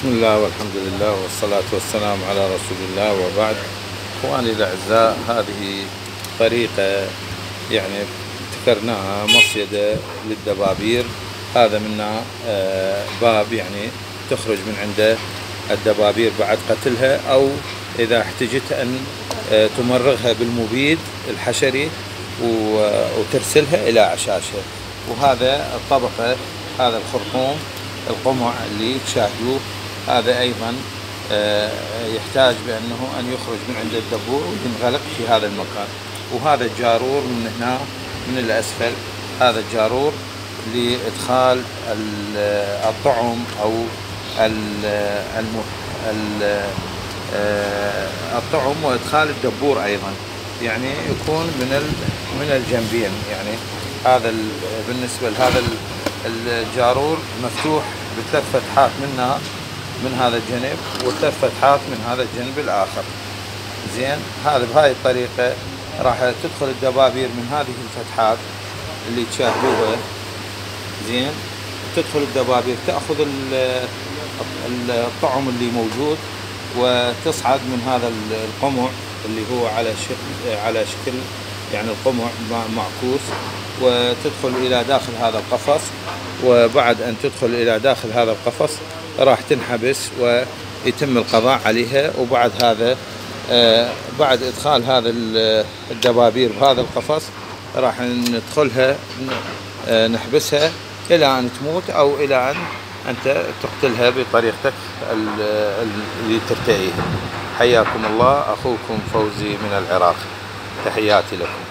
بسم الله والحمد لله والصلاة والسلام على رسول الله وبعد. إخواني الأعزاء هذه طريقة يعني ابتكرناها مصيدة للدبابير. هذا منا آه، باب يعني تخرج من عنده الدبابير بعد قتلها أو إذا احتجت أن آه، تمرغها بالمبيد الحشري وترسلها إلى عشاشها وهذا الطبقة هذا الخرطوم القمع اللي تشاهدوه. هذا أيضا آه، يحتاج بأنه أن يخرج من عند الدبور وينغلق في هذا المكان. وهذا الجارور من هنا من الأسفل هذا الجارور لإدخال الطعم أو آه، الطعم وإدخال الدبور أيضا. يعني يكون من من الجنبين. يعني هذا بالنسبة لهذا الجارور مفتوح بثلاث فتحات منها. من هذا الجنب وثلاث فتحات من هذا الجنب الآخر. زين هذا بهاي الطريقة راح تدخل الدبابير من هذه الفتحات اللي تشاهدوها زين تدخل الدبابير تأخذ الطعم اللي موجود وتصعد من هذا القمع اللي هو على شكل على شكل يعني القمع معكوس. وتدخل إلى داخل هذا القفص وبعد أن تدخل إلى داخل هذا القفص راح تنحبس ويتم القضاء عليها وبعد هذا آه، بعد إدخال هذا الدبابير بهذا القفص راح ندخلها آه، نحبسها إلى أن تموت أو إلى أن أنت تقتلها بطريقتك اللي ترتئيها حياكم الله أخوكم فوزي من العراق. تحياتي لكم.